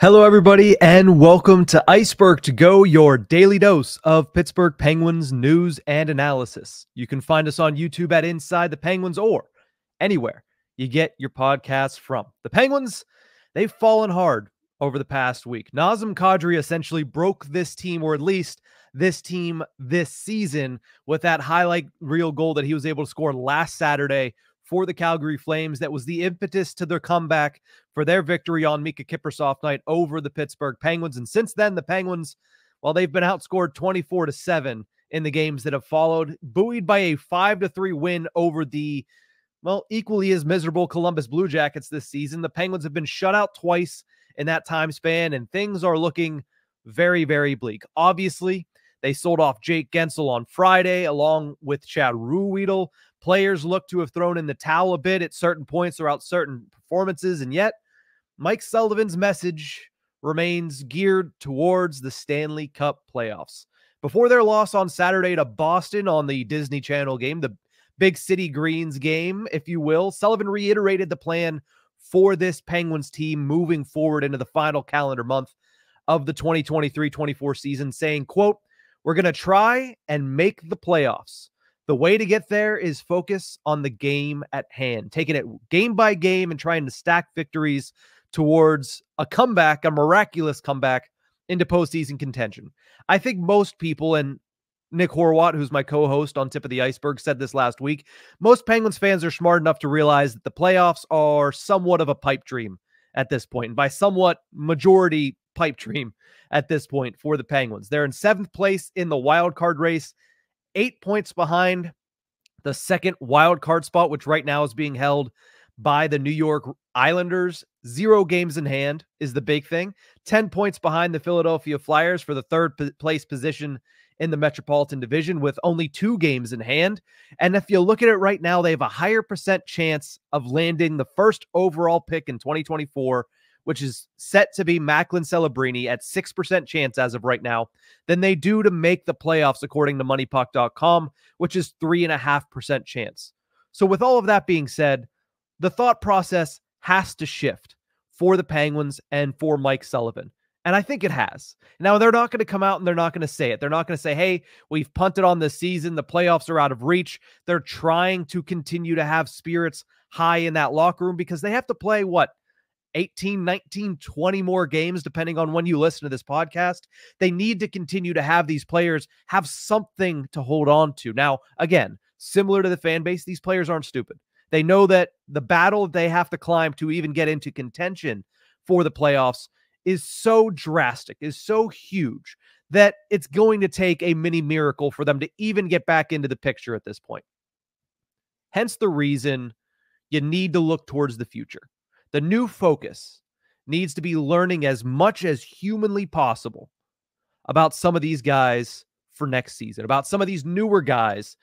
Hello, everybody, and welcome to Ice-Burgh to Go, your daily dose of Pittsburgh Penguins news and analysis. You can find us on YouTube at Inside the Penguins or anywhere you get your podcasts from. The Penguins, they've fallen hard over the past week. Nazem Kadri essentially broke this team, or at least this team this season, with that highlight reel goal that he was able to score last Saturday for the Calgary Flames that was the impetus to their comeback for their victory on Mika Kiprusoff night over the Pittsburgh Penguins. And since then, the Penguins, while they've been outscored 24 to 7 in the games that have followed, buoyed by a 5 to 3 win over the well, equally as miserable Columbus Blue Jackets this season. The Penguins have been shut out twice in that time span, and things are looking very, very bleak. Obviously, they sold off Jake Guentzel on Friday, along with Chad Ruhwedel. Players look to have thrown in the towel a bit at certain points throughout certain performances, and yet Mike Sullivan's message remains geared towards the Stanley Cup playoffs. Before their loss on Saturday to Boston on the Disney Channel game, the Big City Greens game, if you will, Sullivan reiterated the plan for this Penguins team moving forward into the final calendar month of the 2023-24 season, saying, quote, we're going to try and make the playoffs. The way to get there is focus on the game at hand, taking it game by game and trying to stack victories towards a comeback, a miraculous comeback into postseason contention. I think most people, and Nick Horwat, who's my co host on Tip of the Ice-Burgh, said this last week. Most Penguins fans are smart enough to realize that the playoffs are somewhat of a pipe dream at this point. And by somewhat, majority pipe dream at this point for the Penguins. They're in seventh place in the wild card race eight points behind the second wild card spot, which right now is being held by the New York Islanders. Zero games in hand is the big thing. 10 points behind the Philadelphia Flyers for the third place position in the Metropolitan Division with only two games in hand. And if you look at it right now, they have a higher percent chance of landing the first overall pick in 2024 which is set to be Macklin Celebrini at 6% chance as of right now, than they do to make the playoffs, according to MoneyPuck.com, which is 3.5% chance. So, with all of that being said, the thought process has to shift for the Penguins and for Mike Sullivan. And I think it has. Now, they're not going to come out and they're not going to say it. They're not going to say, hey, we've punted on this season. The playoffs are out of reach. They're trying to continue to have spirits high in that locker room because they have to play what? 18, 19, 20 more games, depending on when you listen to this podcast. They need to continue to have these players have something to hold on to. Now, again, similar to the fan base, these players aren't stupid. They know that the battle they have to climb to even get into contention for the playoffs is so drastic, is so huge that it's going to take a mini miracle for them to even get back into the picture at this point. Hence the reason you need to look towards the future. The new focus needs to be learning as much as humanly possible about some of these guys for next season, about some of these newer guys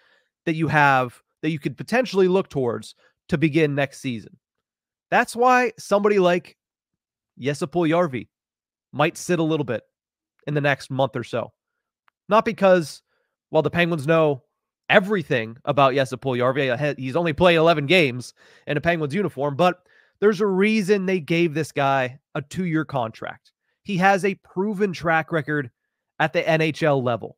that you have that you could potentially look towards to begin next season. That's why somebody like Jesse Puljujarvi might sit a little bit in the next month or so. Not because, well, the Penguins know everything about Jesse Puljujarvi. He's only played 11 games in a Penguins uniform, but there's a reason they gave this guy a two year contract. He has a proven track record at the NHL level.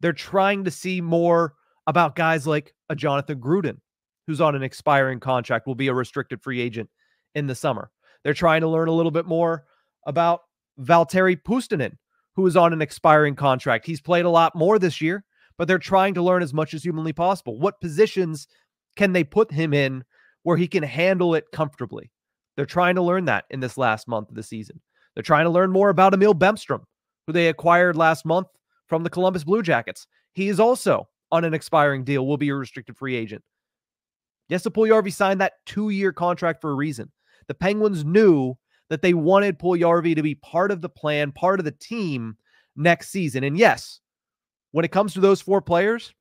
They're trying to see more about guys like a Jonathan Gruden, who's on an expiring contract, will be a restricted free agent in the summer. They're trying to learn a little bit more about Valtteri Puustinen, who is on an expiring contract. He's played a lot more this year, but they're trying to learn as much as humanly possible. What positions can they put him in where he can handle it comfortably. They're trying to learn that in this last month of the season. They're trying to learn more about Emil Bemstrom, who they acquired last month from the Columbus Blue Jackets. He is also on an expiring deal, will be a restricted free agent. Yes, the Puljujarvi signed that two-year contract for a reason. The Penguins knew that they wanted Puljujarvi to be part of the plan, part of the team next season. And yes, when it comes to those four players,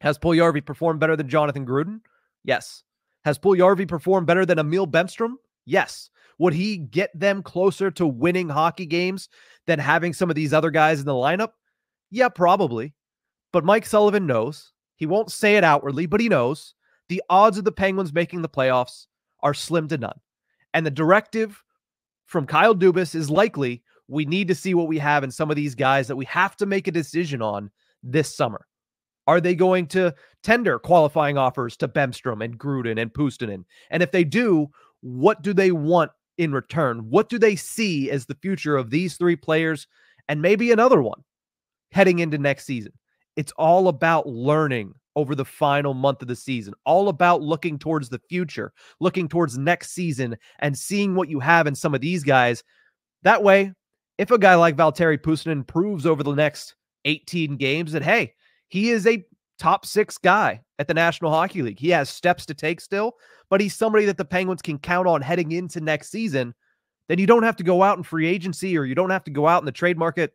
has Puljujarvi performed better than Jonathan Gruden? Yes. Has Puljujarvi performed better than Emil Bemstrom? Yes. Would he get them closer to winning hockey games than having some of these other guys in the lineup? Yeah, probably. But Mike Sullivan knows. He won't say it outwardly, but he knows the odds of the Penguins making the playoffs are slim to none. And the directive from Kyle Dubas is likely we need to see what we have in some of these guys that we have to make a decision on this summer. Are they going to tender qualifying offers to Bemstrom and Gruden and Puustinen? And if they do, what do they want in return? What do they see as the future of these three players and maybe another one heading into next season? It's all about learning over the final month of the season, all about looking towards the future, looking towards next season, and seeing what you have in some of these guys. That way, if a guy like Valtteri Puustinen proves over the next 18 games that, hey, he is a top six guy at the National Hockey League. He has steps to take still, but he's somebody that the Penguins can count on heading into next season. Then you don't have to go out in free agency or you don't have to go out in the trade market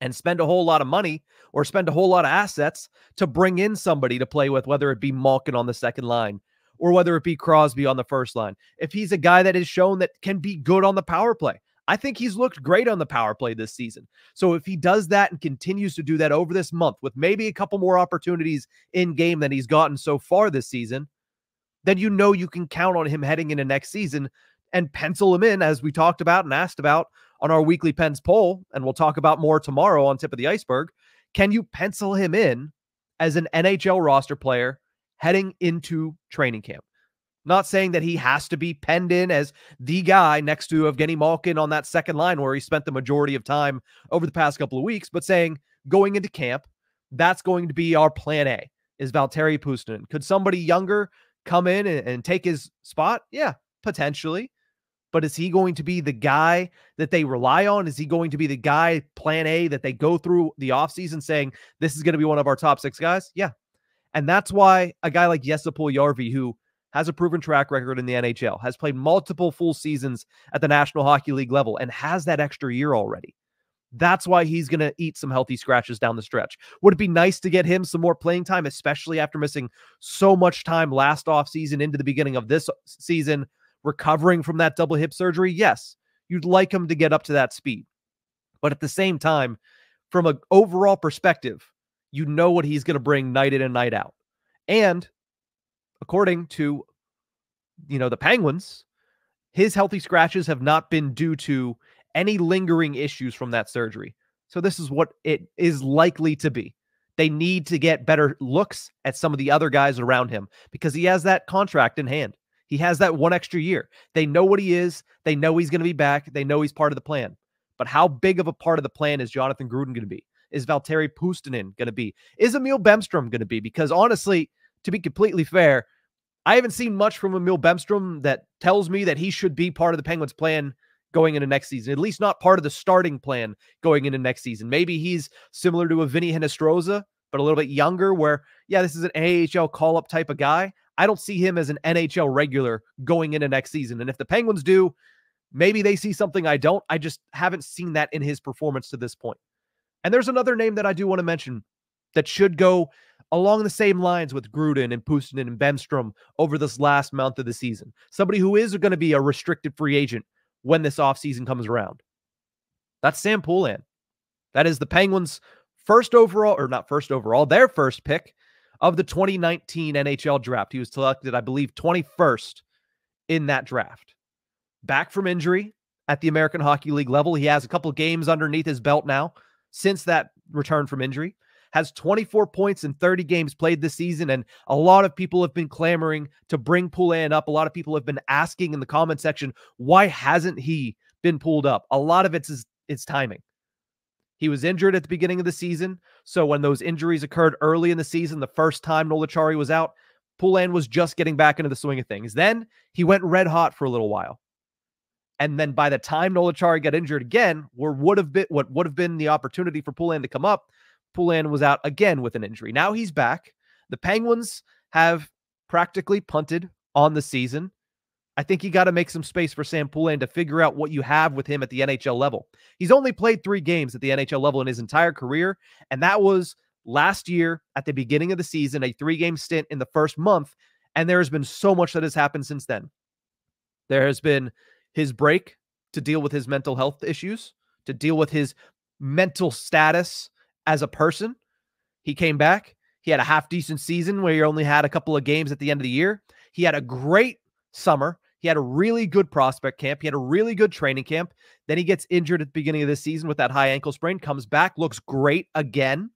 and spend a whole lot of money or spend a whole lot of assets to bring in somebody to play with, whether it be Malkin on the second line or whether it be Crosby on the first line. If he's a guy that is shown that can be good on the power play, I think he's looked great on the power play this season. So if he does that and continues to do that over this month with maybe a couple more opportunities in game than he's gotten so far this season, then you know you can count on him heading into next season and pencil him in as we talked about and asked about on our weekly Pens poll and we'll talk about more tomorrow on tip of the Ice-Burgh. Can you pencil him in as an NHL roster player heading into training camp? Not saying that he has to be penned in as the guy next to Evgeni Malkin on that second line where he spent the majority of time over the past couple of weeks, but saying going into camp, that's going to be our plan A is Valtteri Puustinen. Could somebody younger come in and, and take his spot? Yeah, potentially. But is he going to be the guy that they rely on? Is he going to be the guy, plan A, that they go through the offseason saying, this is going to be one of our top six guys? Yeah. And that's why a guy like Jesse Yarvi, who has a proven track record in the NHL, has played multiple full seasons at the National Hockey League level, and has that extra year already. That's why he's going to eat some healthy scratches down the stretch. Would it be nice to get him some more playing time, especially after missing so much time last offseason into the beginning of this season, recovering from that double hip surgery? Yes, you'd like him to get up to that speed. But at the same time, from an overall perspective, you know what he's going to bring night in and night out. And according to you know the Penguins, his healthy scratches have not been due to any lingering issues from that surgery. So this is what it is likely to be. They need to get better looks at some of the other guys around him because he has that contract in hand. He has that one extra year. They know what he is. They know he's going to be back. They know he's part of the plan. But how big of a part of the plan is Jonathan Gruden going to be? Is Valtteri Puustinen going to be? Is Emil Bemstrom going to be? Because honestly, to be completely fair, I haven't seen much from Emil Bemstrom that tells me that he should be part of the Penguins' plan going into next season, at least not part of the starting plan going into next season. Maybe he's similar to a Vinny Hinostroza, but a little bit younger, where, yeah, this is an AHL call up type of guy. I don't see him as an NHL regular going into next season. And if the Penguins do, maybe they see something I don't. I just haven't seen that in his performance to this point. And there's another name that I do want to mention that should go along the same lines with Gruden and Puustinen and Bemstrom over this last month of the season. Somebody who is going to be a restricted free agent when this offseason comes around. That's Sam Poulin. That is the Penguins' first overall, or not first overall, their first pick of the 2019 NHL draft. He was selected, I believe, 21st in that draft. Back from injury at the American Hockey League level. He has a couple games underneath his belt now since that return from injury has 24 points in 30 games played this season. And a lot of people have been clamoring to bring Poulin up. A lot of people have been asking in the comment section, why hasn't he been pulled up? A lot of it's his, it's timing. He was injured at the beginning of the season. So when those injuries occurred early in the season, the first time Noel Acciari was out, Poulin was just getting back into the swing of things. Then he went red hot for a little while. And then by the time Noel Acciari got injured again, where would have been what would have been the opportunity for Poulin to come up, Poulin was out again with an injury. Now he's back. The Penguins have practically punted on the season. I think you got to make some space for Sam Poulin to figure out what you have with him at the NHL level. He's only played three games at the NHL level in his entire career, and that was last year at the beginning of the season, a three game stint in the first month. And there has been so much that has happened since then. There has been his break to deal with his mental health issues, to deal with his mental status as a person. He came back. He had a half decent season where he only had a couple of games at the end of the year. He had a great summer. He had a really good prospect camp. He had a really good training camp. Then he gets injured at the beginning of the season with that high ankle sprain, comes back, looks great again.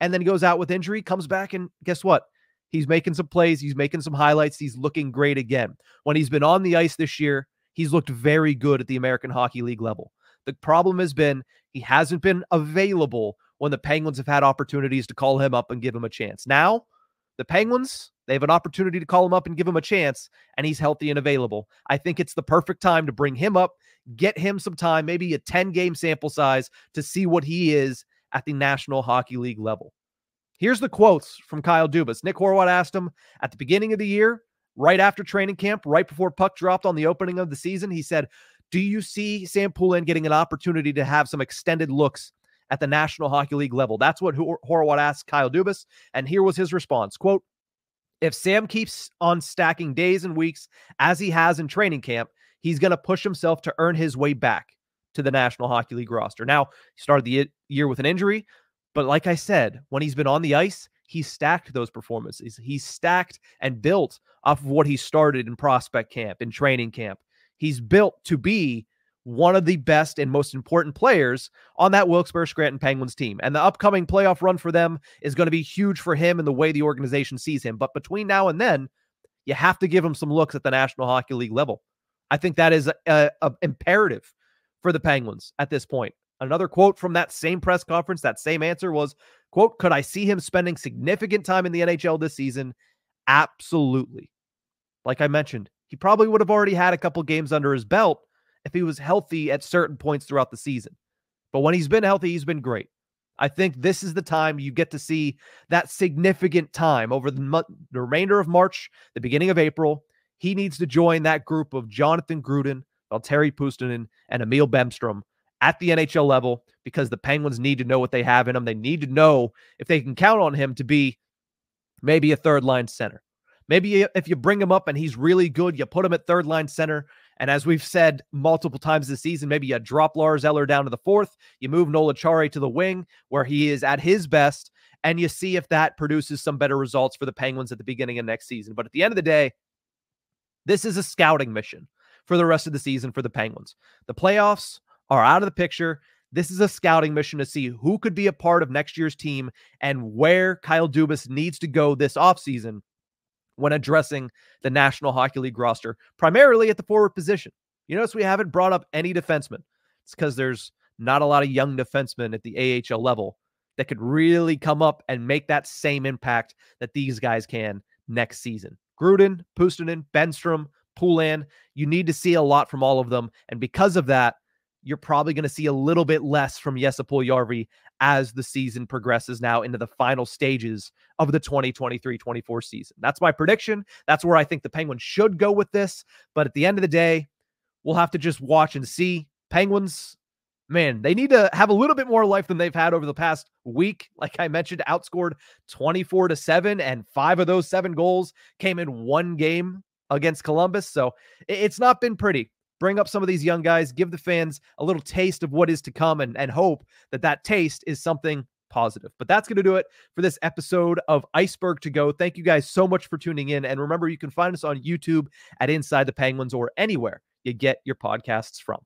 And then he goes out with injury, comes back, and guess what? He's making some plays. He's making some highlights. He's looking great again. When he's been on the ice this year, he's looked very good at the American Hockey League level. The problem has been he hasn't been available when the Penguins have had opportunities to call him up and give him a chance. Now, the Penguins, they have an opportunity to call him up and give him a chance, and he's healthy and available. I think it's the perfect time to bring him up, get him some time, maybe a 10 game sample size to see what he is at the National Hockey League level. Here's the quotes from Kyle Dubas. Nick Horwat asked him at the beginning of the year, right after training camp, right before puck dropped on the opening of the season. He said, Do you see Sam Poulin getting an opportunity to have some extended looks at the National Hockey League level? That's what Horwat asked Kyle Dubas. And here was his response quote, if Sam keeps on stacking days and weeks as he has in training camp, he's going to push himself to earn his way back to the National Hockey League roster. Now, he started the year with an injury, but like I said, when he's been on the ice, he stacked those performances. He's stacked and built off of what he started in prospect camp, in training camp. He's built to be one of the best and most important players on that Wilkes-Barre Scranton Penguins team. And the upcoming playoff run for them is going to be huge for him and the way the organization sees him. But between now and then, you have to give him some looks at the National Hockey League level. I think that is a, a, imperative for the Penguins at this point. Another quote from that same press conference, that same answer was, quote, could I see him spending significant time in the NHL this season? Absolutely. Like I mentioned, he probably would have already had a couple games under his belt if he was healthy at certain points throughout the season. But when he's been healthy, he's been great. I think this is the time you get to see that significant time over the, the remainder of March, the beginning of April. He needs to join that group of Jonathan Gruden, Valtteri Puustinen, and Emil Bemstrom at the NHL level because the Penguins need to know what they have in him. They need to know if they can count on him to be maybe a third line center. Maybe if you bring him up and he's really good, you put him at third line center. And as we've said multiple times this season, maybe you drop Lars Eller down to the fourth, you move Noel Acciari to the wing where he is at his best, and you see if that produces some better results for the Penguins at the beginning of next season. But at the end of the day, this is a scouting mission for the rest of the season for the Penguins. The playoffs are out of the picture. This is a scouting mission to see who could be a part of next year's team and where Kyle Dubas needs to go this offseason when addressing the National Hockey League roster, primarily at the forward position. You notice we haven't brought up any defensemen. It's because there's not a lot of young defensemen at the AHL level that could really come up and make that same impact that these guys can next season. Gruden, Puustinen, Bemstrom, Poulin, you need to see a lot from all of them. And because of that, you're probably going to see a little bit less from Jesse Yarvi as the season progresses now into the final stages of the 2023-24 season. That's my prediction. That's where I think the Penguins should go with this. But at the end of the day, we'll have to just watch and see. Penguins, man, they need to have a little bit more life than they've had over the past week. Like I mentioned, outscored 24 to 7, and five of those seven goals came in one game against Columbus. So it's not been pretty bring up some of these young guys, give the fans a little taste of what is to come, and, and hope that that taste is something positive. But that's going to do it for this episode of Ice-Burgh to Go. Thank you guys so much for tuning in. And remember, you can find us on YouTube at Inside the Penguins or anywhere you get your podcasts from.